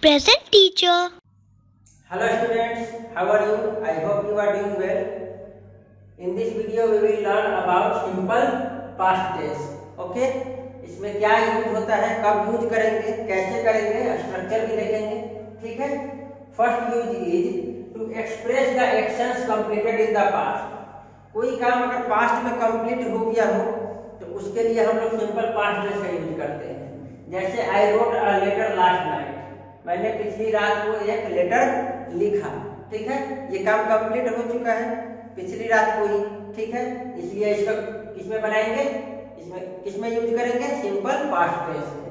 Present teacher. Hello students, how are you? I hope you are doing well. In this video we will learn about simple past tense. Okay? इसमें क्या use होता है कब use करेंगे कैसे करेंगे structure भी देखेंगे ठीक है first use is to express the actions completed in the past कोई काम अगर पास्ट में कंप्लीट हो गया हो तो उसके लिए हम लोग सिंपल पास्ट टेंस का यूज़ करते हैं जैसे I wrote a letter last night मैंने पिछली रात को एक लेटर लिखा, ठीक है? ये काम कंप्लीट हो चुका है। पिछली रात को ही, ठीक है? इसलिए इसको किसमें बनाएँगे? इसमें, किसमें यूज़ करेंगे? सिंपल पास्ट टेंस में।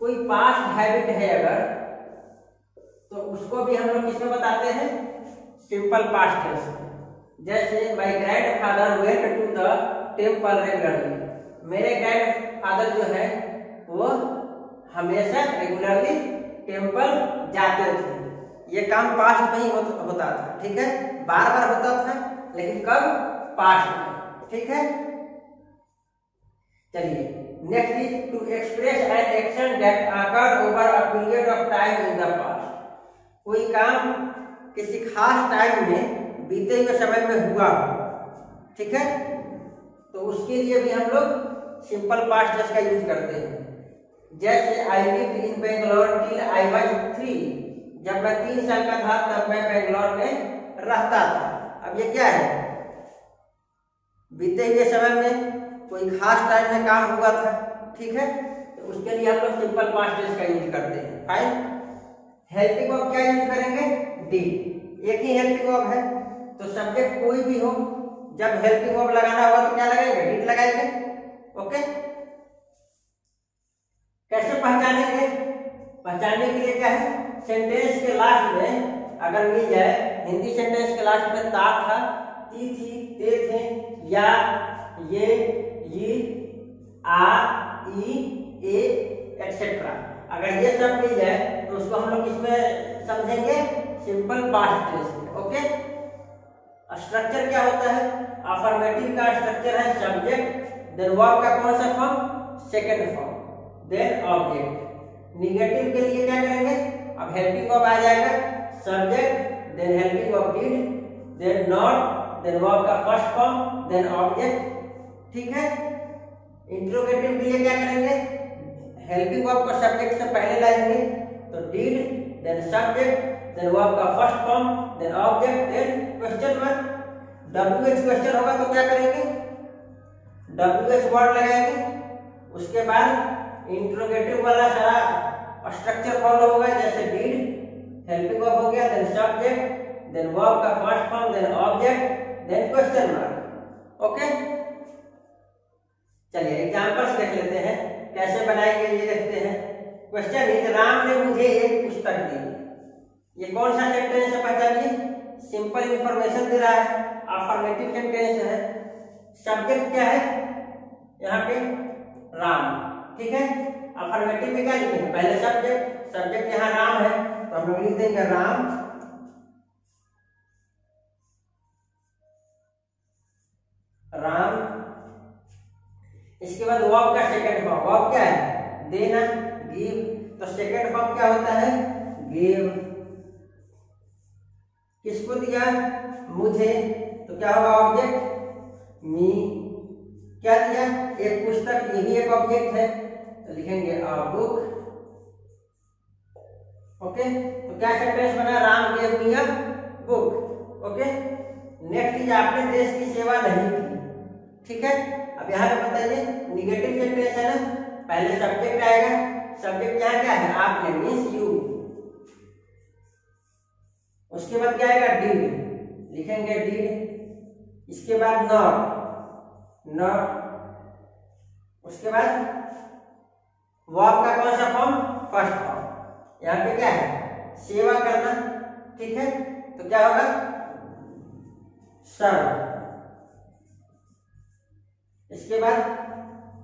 कोई पास्ट हैबिट है अगर तो उसको भी हम लोग किसमें बताते हैं? सिंपल पास्ट टेंस जैसे my grandfather went to the temple regularly मेरे ग्रैंड फादर जो है, वो हमेशा रेगुलरली टेंपल जाते थे। ये काम पास्ट में ही होता था, ठीक है? बार बार होता था, लेकिन कब? पास्ट में, ठीक है? चलिए next is to express an action that occurred over a period of time in the past कोई काम किसी खास टाइम में, बीते हुए समय में हुआ, ठीक है? तो उसके लिए भी हम लोग सिंपल पास्ट का यूज़ करते हैं। जैसे I live in Bangalore till I was three जब मैं तीन साल का था, तब मैं बेंगलोर में रहता था। अब ये क्या है? बीते हुए समय में कोई खास टाइम में काम हुआ था, ठीक है? तो उसके लिए हम लोग सिंपल पास्ट टेंस का यूज़ करते हैं। फाइन हेल्पिंग वर्ब क्या यूज़ करेंगे? डिड एक ही हेल्पिंग वर्ब है। तो सब्जेक्ट कोई भी हो, जब हेल्पिंग वर्ब लगाना होगा तो क्या लगाएँगे? डिड लगाएँगे। ओके कैसे पहचानेंगे? पहचानने के लिए क्या है? सेंटेंस के लास्ट में अगर मिल जाए, हिंदी सेंटेंस के लास्ट में ता था, ती थी, ते थे, या, ये ये, आ, ई, ए एक्सेट्रा अगर ये सब मिल जाए तो उसको हम लोग इसमें समझेंगे सिंपल पास्ट टेंस में ओके स्ट्रक्चर क्या होता है? अफर्मेटिव का स्ट्रक्चर है सब्जेक्ट देन वर्ब का कौन सा form second form then object negative के लिए क्या करेंगे? अब हेल्पिंग वर्ब आ जाएगा। Subject then helping verb did then not then verb का फ़र्स्ट फॉर्म देन ऑब्जेक्ट ठीक है? इंट्रोगेटिव के लिए क्या करेंगे? हेल्पिंग वर्ब को सब्जेक्ट से पहले लाएँगे। तो did then subject then verb का first form then object then question mark W H question होगा तो क्या करेंगे? डब्ल्यू एच वर्ड लगाएँगे। उसके बाद इंट्रोगेटिव वाला सारा स्ट्रक्चर फॉलो होगा, जैसे डिड हेल्पिंग वर्ब हो गया देन सब्जेक्ट देन वर्ब का first form then object then question mark okay चलिए एग्जांपल्स देख लेते हैं, कैसे बनाएँगे ये देखते हैं। क्वेश्चन इज़ राम ने मुझे एक पुस्तक दी। ये कौन सा सेंटेंस है पहचानिए? सिंपल इंफॉर्मेशन दे रहा है अफर्मेटिव सेंटेंस है। सब्जेक्ट क्या है? यहाँ पे, राम। ठीक है? अफर्मेटिव में क्या लिखेंगे? पहले सब्जेक्ट सब्जेक्ट यहाँ राम है तो हम लोग लिख देंगे राम। राम। इसके बाद वर्ब का सेकंड फॉर्म वर्ब क्या है? देना गिव तो सेकंड फॉर्म क्या होता है? गिव किसको दिया? मुझे। तो क्या होगा ऑब्जेक्ट मी क्या दिया? भी एक ऑब्जेक्ट है तो लिखेंगे अ बुक ओके? तो क्या सेंटेंस बना? Ram gave me a book. Okay? Next is आपने देश की सेवा नहीं की। ठीक है? अब यहाँ पे बताइए निगेटिव सेंटेंस है ना? पहले सब्जेक्ट आएगा। सब्जेक्ट यहाँ क्या है? आपने मीन्स यू उसके बाद क्या आएगा? डीड लिखेंगे डीड इसके बाद नॉट नॉट उसके बाद वर्ब का कौन सा फॉर्म फ़र्स्ट फॉर्म यहाँ पे क्या है? सेवा करना, ठीक है? तो क्या होगा? सर्व इसके बाद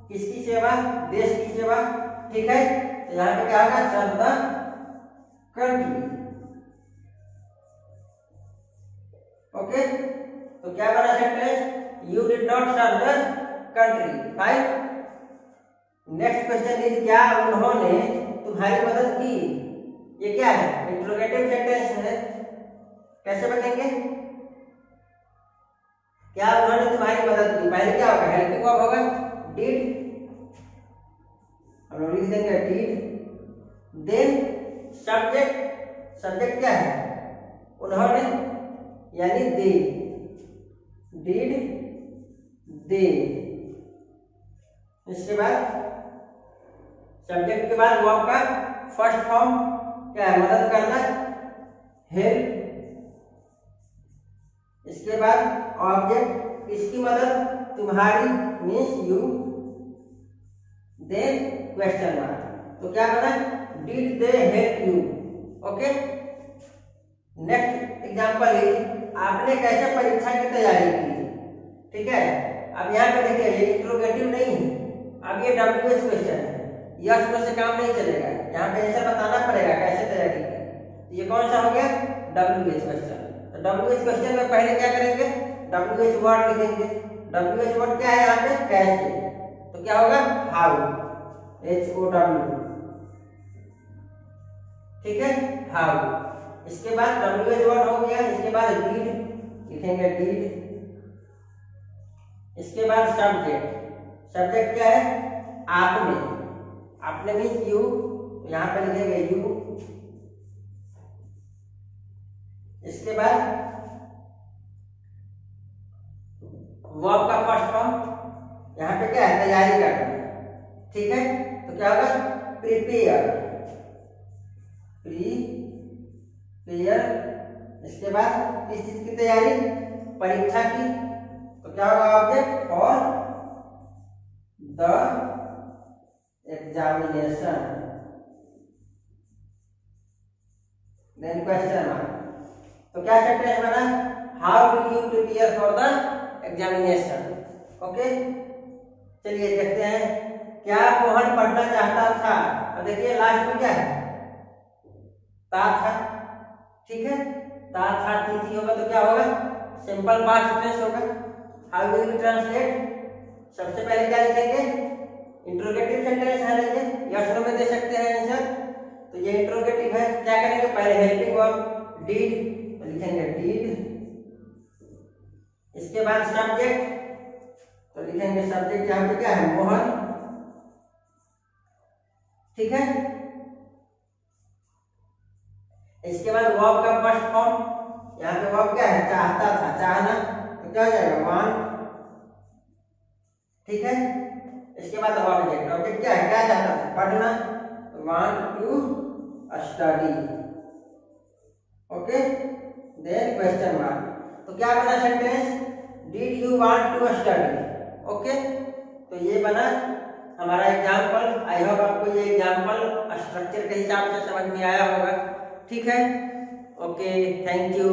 किसकी सेवा? देश की सेवा, ठीक है? तो यहाँ पे क्या होगा? सर्व द कंट्री ओके तो क्या बना sentence you did not serve the country fine next question is क्या उन्होंने तुम्हारी मदद की? ये क्या है? इंट्रोगेटिव सेंटेंस है। कैसे बनेंगे? क्या उन्होंने तुम्हारी मदद की? पहले क्या होगा? हेल्पिंग वर्ब होगा डिड लोग लिख देंगे डिड देन सब्जेक्ट सब्जेक्ट क्या है? उन्होंने, यानी दे डिड दे इसके बाद सब्जेक्ट के बाद वर्ब का फ़र्स्ट फॉर्म क्या है? मदद करना हेल्प इसके बाद ऑब्जेक्ट किसकी मदद? तुम्हारी means you then question mark तो क्या बना did they help you okay next example है आपने कैसे परीक्षा की तैयारी की? ठीक है? अब यहाँ पे देखिए, ये इंट्रोगेटिव नहीं है। अब ये डब्ल्यू एच क्वेश्चन है। यस में से काम नहीं चलेगा। यहाँ पे आंसर बताना पड़ेगा कैसे तैयारी की ये कौन सा हो गया? डब्ल्यू एच क्वेश्चन तो डब्ल्यू एच क्वेश्चन में पहले क्या करेंगे? डब्ल्यू एच वर्ड लिखेंगे। डब्ल्यू एच वर्ड क्या है यहाँ पे? कैसे तो क्या होगा? हाउ एच ओ डब्ल्यू ठीक है? हाउ इसके बाद डब्ल्यू एच वर्ड हो गया। इसके बाद डीड लिखेंगे डीड इसके बाद सब्जेक्ट सब्जेक्ट क्या है? आपने आपने मीन्स यू यहाँ पे लिखेंगे यू इसके बाद वर्ब का फ़र्स्ट फॉर्म यहाँ पे क्या है? तैयारी करना ठीक है? तो क्या होगा? प्रिपेयर प्रिपेयर इसके बाद किस चीज़ की तैयारी, परीक्षा की। तो क्या होगा object for the examination then question mark तो क्या सेंटेंस बना how will you prepare for the examination okay चलिए देखते हैं। क्या मोहन पढ़ना चाहता था? अब देखिए लास्ट में क्या है? ता था। ठीक है? ता था थी थी होगा तो क्या होगा? सिंपल पास्ट टेंस होगा। हाउ विल यू ट्रांसलेट सबसे पहले क्या लिखेंगे? इंट्रोगेटिव सेंटेंस है लेंगे यस नो में दे सकते हैं आंसर तो ये इंट्रोगेटिव है। क्या करेंगे? पहले हेल्पिंग वर्ब डीड लिखेंगे डीड इसके बाद सब्जेक्ट तो लिखेंगे सब्जेक्ट यहाँ पे क्या है? मोहन। ठीक है? इसके बाद वर्ब का फ़र्स्ट फॉर्म यहाँ पे वर्ब क्या है? चाहता था। चाहना। तो क्या हो जाएगा? वांट ठीक है? इसके बाद ऑब्जेक्ट ऑब्जेक्ट क्या है? क्या चाहता था पढ़ना। Want to study okay then question mark तो क्या बना sentence did you want to study okay तो ये बना हमारा एग्ज़ाम्पल आई होप आपको ये एग्ज़ाम्पल स्ट्रक्चर के हिसाब से समझ में आया होगा। ठीक है? Okay thank you